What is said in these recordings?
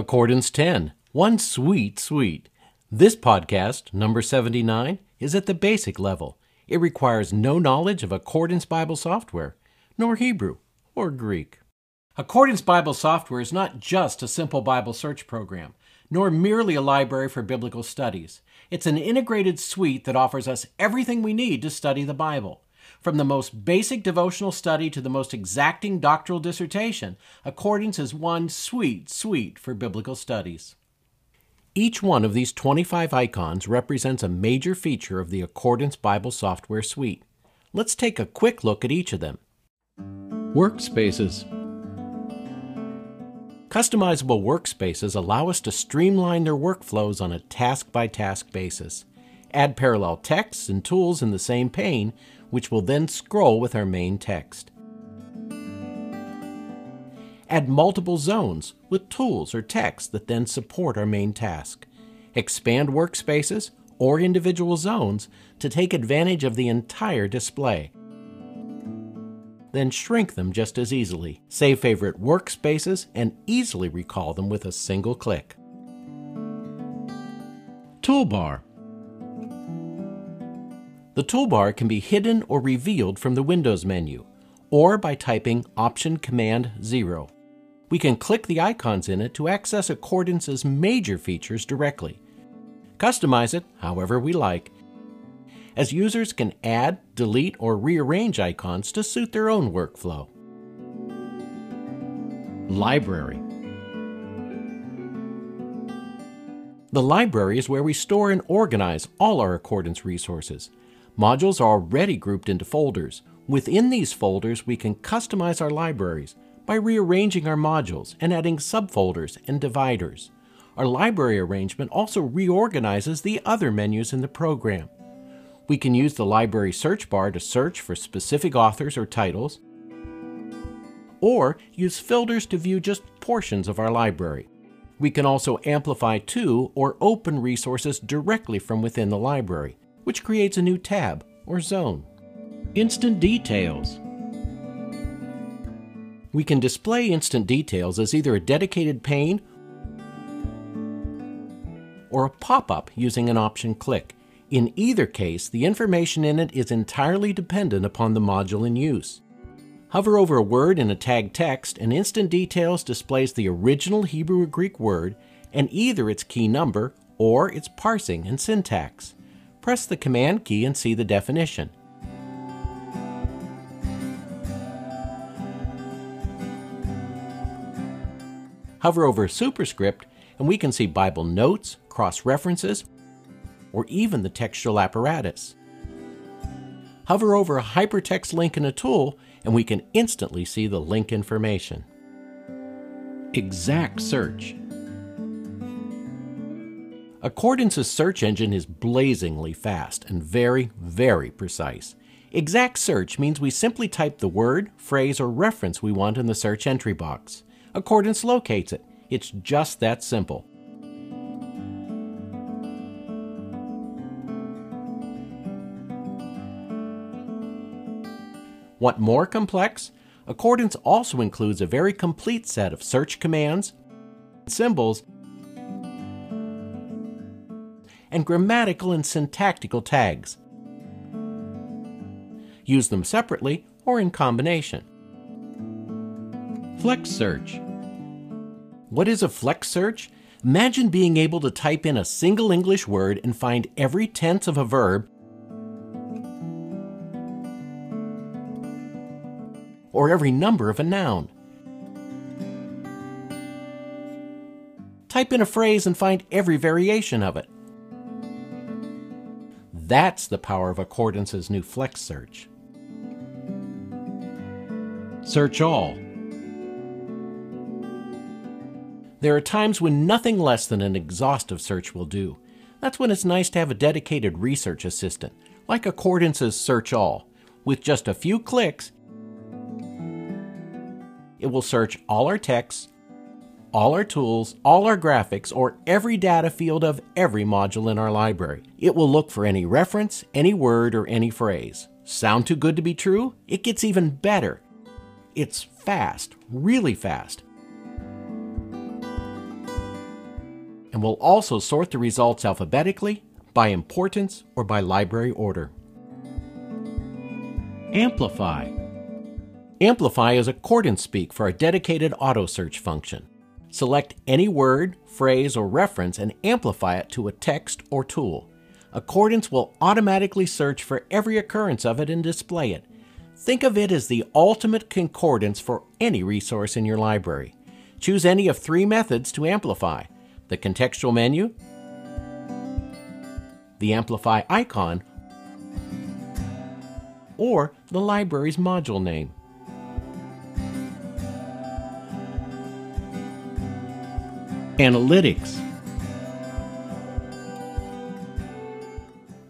Accordance 10. One sweet, suite. This podcast, number 79, is at the basic level. It requires no knowledge of Accordance Bible software, nor Hebrew or Greek. Accordance Bible software is not just a simple Bible search program, nor merely a library for biblical studies. It's an integrated suite that offers us everything we need to study the Bible. From the most basic devotional study to the most exacting doctoral dissertation, Accordance is one sweet suite for biblical studies. Each one of these 25 icons represents a major feature of the Accordance Bible software suite. Let's take a quick look at each of them. Workspaces. Customizable workspaces allow us to streamline their workflows on a task by task basis. Add parallel texts and tools in the same pane, which will then scroll with our main text. Add multiple zones with tools or text that then support our main task. Expand workspaces or individual zones to take advantage of the entire display. Then shrink them just as easily. Save favorite workspaces and easily recall them with a single click. Toolbar The toolbar can be hidden or revealed from the Windows menu, or by typing Option Command 0. We can click the icons in it to access Accordance's major features directly. Customize it however we like, as users can add, delete, or rearrange icons to suit their own workflow. Library The library is where we store and organize all our Accordance resources. Modules are already grouped into folders. Within these folders, we can customize our libraries, by rearranging our modules and adding subfolders and dividers. Our library arrangement also reorganizes the other menus in the program. We can use the library search bar to search for specific authors or titles, or use filters to view just portions of our library. We can also amplify to or open resources directly from within the library, which creates a new tab or zone. Instant Details we can display instant details as either a dedicated pane or a pop-up using an option click. In either case, the information in it is entirely dependent upon the module in use. Hover over a word in a tag text and Instant Details displays the original Hebrew or Greek word and either its key number or its parsing and syntax. Press the Command key and see the definition. Hover over superscript, and we can see Bible notes, cross references, or even the textual apparatus. Hover over a hypertext link in a tool, and we can instantly see the link information. Exact Search Accordance's search engine is blazingly fast and very, very precise. Exact search means we simply type the word, phrase, or reference we want in the search entry box. Accordance locates it. It's just that simple. Want more complex? Accordance also includes a very complete set of search commands, symbols, and grammatical and syntactical tags. Use them separately or in combination. Flex Search. What is a flex search? Imagine being able to type in a single English word and find every tense of a verb or every number of a noun. Type in a phrase and find every variation of it. That's the power of Accordance's new Flex Search. Search All. There are times when nothing less than an exhaustive search will do. That's when it's nice to have a dedicated research assistant, like Accordance's Search All. With just a few clicks, it will search all our texts, all our tools, all our graphics, or every data field of every module in our library. It will look for any reference, any word, or any phrase. Sound too good to be true? It gets even better. It's fast, really fast. and will also sort the results alphabetically, by importance, or by library order. Amplify. Amplify is accordance speak for a dedicated auto search function. Select any word, phrase, or reference and amplify it to a text or tool. Accordance will automatically search for every occurrence of it and display it. Think of it as the ultimate concordance for any resource in your library. Choose any of three methods to amplify the contextual menu, the Amplify icon, or the library's module name. Analytics.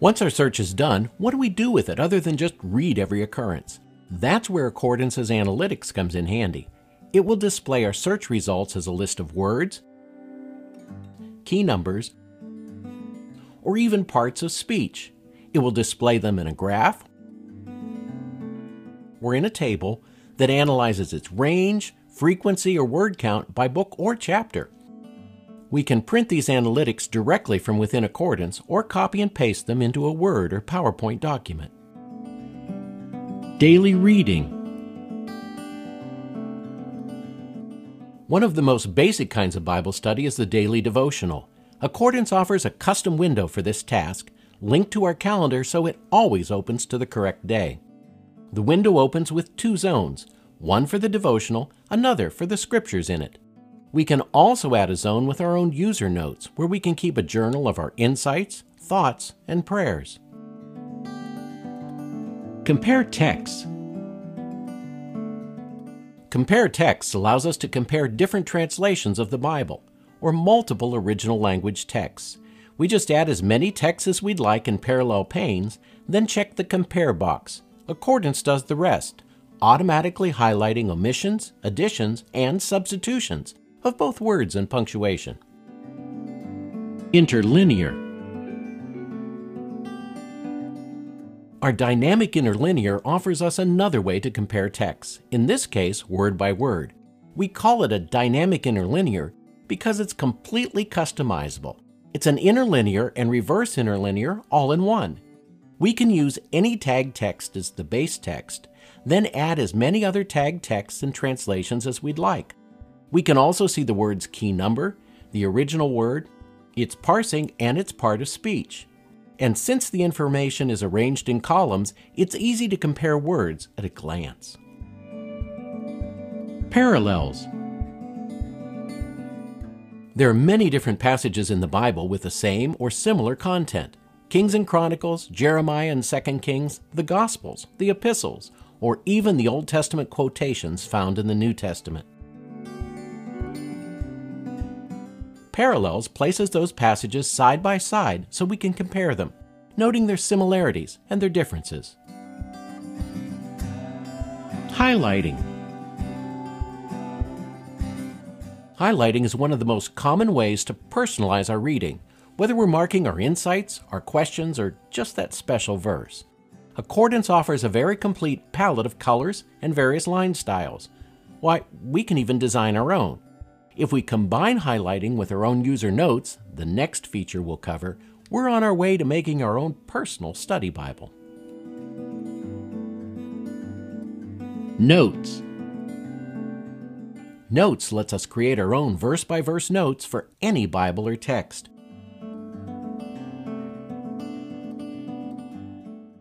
Once our search is done, what do we do with it other than just read every occurrence? That's where Accordance's Analytics comes in handy. It will display our search results as a list of words, key numbers, or even parts of speech. It will display them in a graph or in a table that analyzes its range, frequency, or word count by book or chapter. We can print these analytics directly from within Accordance or copy and paste them into a Word or PowerPoint document. Daily Reading One of the most basic kinds of Bible study is the daily devotional. Accordance offers a custom window for this task, linked to our calendar so it always opens to the correct day. The window opens with two zones, one for the devotional, another for the scriptures in it. We can also add a zone with our own user notes where we can keep a journal of our insights, thoughts, and prayers. Compare texts. Compare texts allows us to compare different translations of the Bible or multiple original language texts. We just add as many texts as we'd like in parallel panes, then check the Compare box. Accordance does the rest, automatically highlighting omissions, additions, and substitutions of both words and punctuation. Interlinear. Our dynamic interlinear offers us another way to compare texts, in this case, word by word. We call it a dynamic interlinear because it's completely customizable. It's an interlinear and reverse interlinear all in one. We can use any tag text as the base text, then add as many other tag texts and translations as we'd like. We can also see the word's key number, the original word, its parsing, and its part of speech. And since the information is arranged in columns, it's easy to compare words at a glance. Parallels There are many different passages in the Bible with the same or similar content. Kings and Chronicles, Jeremiah and 2 Kings, the Gospels, the Epistles, or even the Old Testament quotations found in the New Testament. Parallels places those passages side by side so we can compare them, noting their similarities and their differences. Highlighting Highlighting is one of the most common ways to personalize our reading, whether we're marking our insights, our questions, or just that special verse. Accordance offers a very complete palette of colors and various line styles. Why, we can even design our own. If we combine highlighting with our own user notes, the next feature we'll cover, we're on our way to making our own personal study Bible. Notes Notes lets us create our own verse by verse notes for any Bible or text.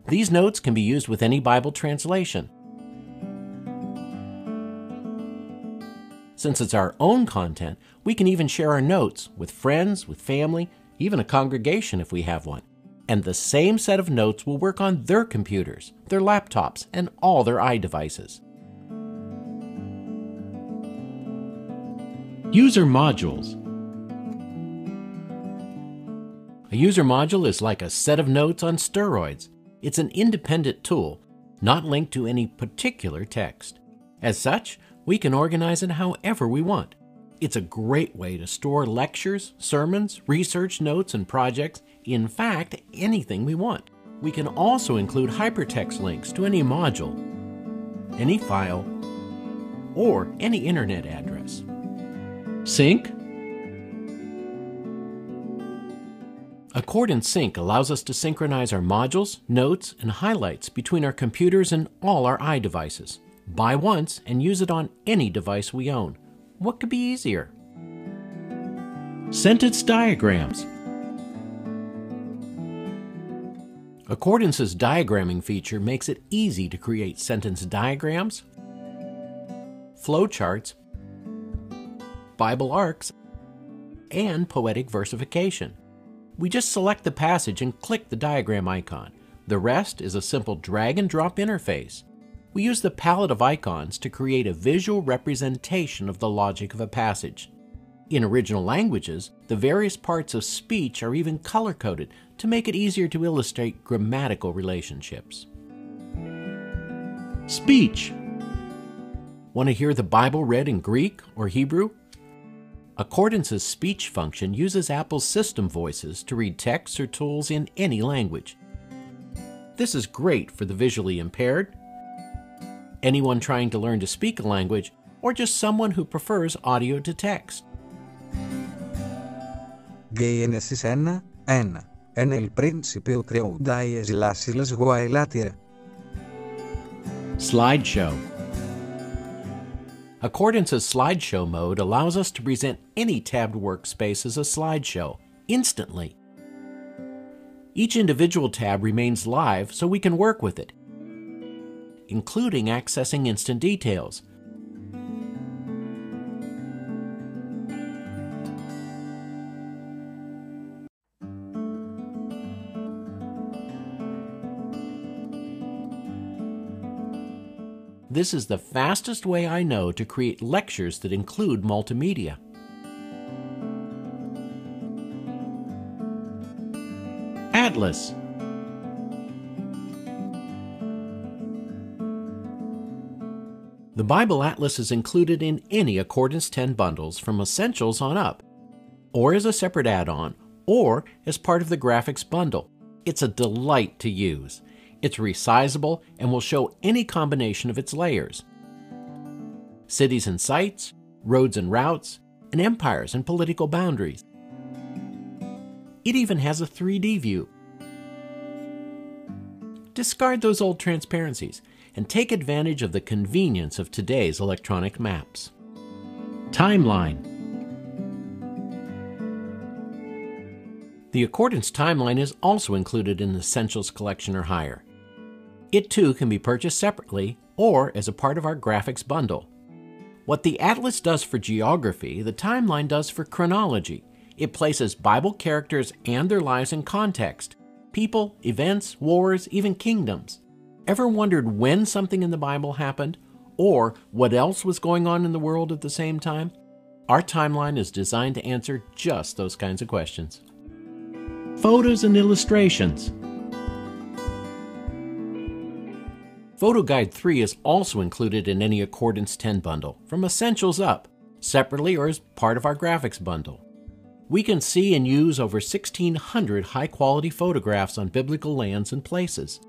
These notes can be used with any Bible translation. Since it's our own content, we can even share our notes with friends, with family, even a congregation if we have one. And the same set of notes will work on their computers, their laptops, and all their iDevices. User modules. A user module is like a set of notes on steroids. It's an independent tool, not linked to any particular text. As such, we can organize it however we want. It's a great way to store lectures, sermons, research notes, and projects, in fact, anything we want. We can also include hypertext links to any module, any file, or any internet address. Sync. Accordance Sync allows us to synchronize our modules, notes, and highlights between our computers and all our iDevices. Buy once and use it on any device we own. What could be easier? Sentence diagrams. Accordance's diagramming feature makes it easy to create sentence diagrams, flowcharts, Bible arcs, and poetic versification. We just select the passage and click the diagram icon. The rest is a simple drag and drop interface. We use the palette of icons to create a visual representation of the logic of a passage. In original languages, the various parts of speech are even color coded to make it easier to illustrate grammatical relationships. Speech. Want to hear the Bible read in Greek or Hebrew? Accordance's speech function uses Apple's system voices to read texts or tools in any language. This is great for the visually impaired, anyone trying to learn to speak a language, or just someone who prefers audio to text. Genesis 1, 1. En el principio creó Dios las islas y la tierra. Slideshow. Accordance's slideshow mode allows us to present any tabbed workspace as a slideshow, instantly. Each individual tab remains live so we can work with it, including accessing instant details, This is the fastest way I know to create lectures that include multimedia. Atlas. The Bible Atlas is included in any Accordance 10 bundles from Essentials on up, or as a separate add on, or as part of the graphics bundle. It's a delight to use. It's resizable and will show any combination of its layers. Cities and sites, roads and routes, and empires and political boundaries. It even has a 3D view. Discard those old transparencies and take advantage of the convenience of today's electronic maps. Timeline The Accordance Timeline is also included in the Essentials Collection or higher. It too can be purchased separately or as a part of our graphics bundle. What the Atlas does for geography, the timeline does for chronology. It places Bible characters and their lives in context people, events, wars, even kingdoms. Ever wondered when something in the Bible happened or what else was going on in the world at the same time? Our timeline is designed to answer just those kinds of questions. Photos and illustrations. Photo Guide 3 is also included in any Accordance 10 bundle, from Essentials up, separately or as part of our graphics bundle. We can see and use over 1,600 high quality photographs on biblical lands and places.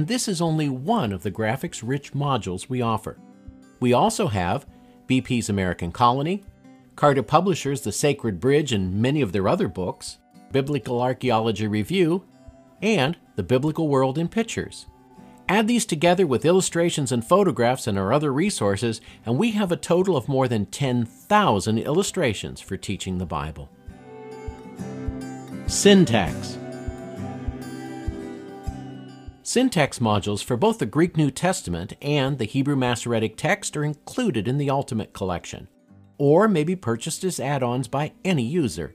And this is only one of the graphics rich modules we offer. We also have BP's American Colony, Carta Publishers' The Sacred Bridge and many of their other books, Biblical Archaeology Review, and The Biblical World in Pictures. Add these together with illustrations and photographs and our other resources, and we have a total of more than 10,000 illustrations for teaching the Bible. Syntax Syntax modules for both the Greek New Testament and the Hebrew Masoretic text are included in the Ultimate Collection or may be purchased as add ons by any user.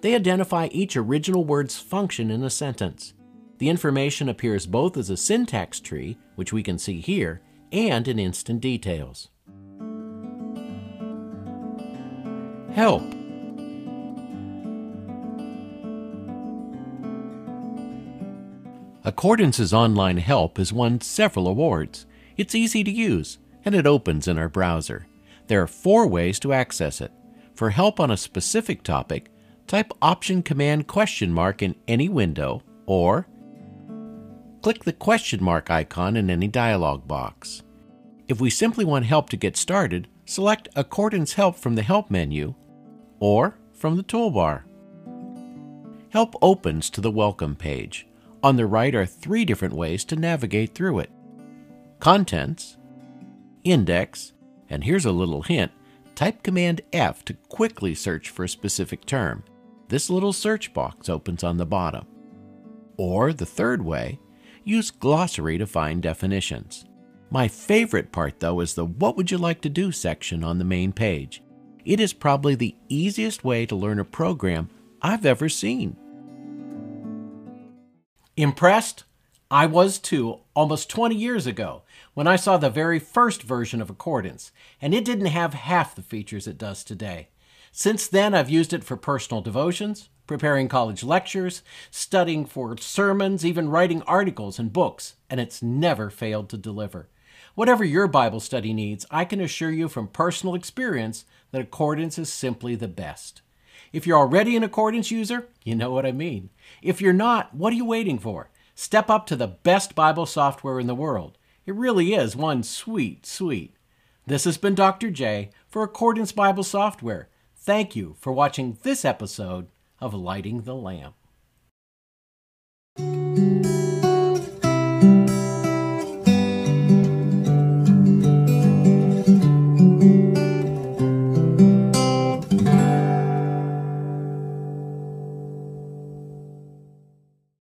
They identify each original word's function in a sentence. The information appears both as a syntax tree, which we can see here, and in instant details. Help. Accordance's online help has won several awards. It's easy to use, and it opens in our browser. There are four ways to access it. For help on a specific topic, type Option Command question mark in any window or click the question mark icon in any dialog box. If we simply want help to get started, select Accordance Help from the Help menu or from the toolbar. Help opens to the Welcome page. On the right are three different ways to navigate through it Contents, Index, and here's a little hint type Command F to quickly search for a specific term. This little search box opens on the bottom. Or the third way, use Glossary to find definitions. My favorite part, though, is the What Would You Like to Do section on the main page. It is probably the easiest way to learn a program I've ever seen. Impressed? I was too, almost 20 years ago, when I saw the very first version of Accordance, and it didn't have half the features it does today. Since then, I've used it for personal devotions, preparing college lectures, studying for sermons, even writing articles and books, and it's never failed to deliver. Whatever your Bible study needs, I can assure you from personal experience that Accordance is simply the best. If you're already an Accordance user, you know what I mean. If you're not, what are you waiting for? Step up to the best Bible software in the world. It really is one sweet, suite. This has been Dr. J for Accordance Bible Software. Thank you for watching this episode of Lighting the Lamp.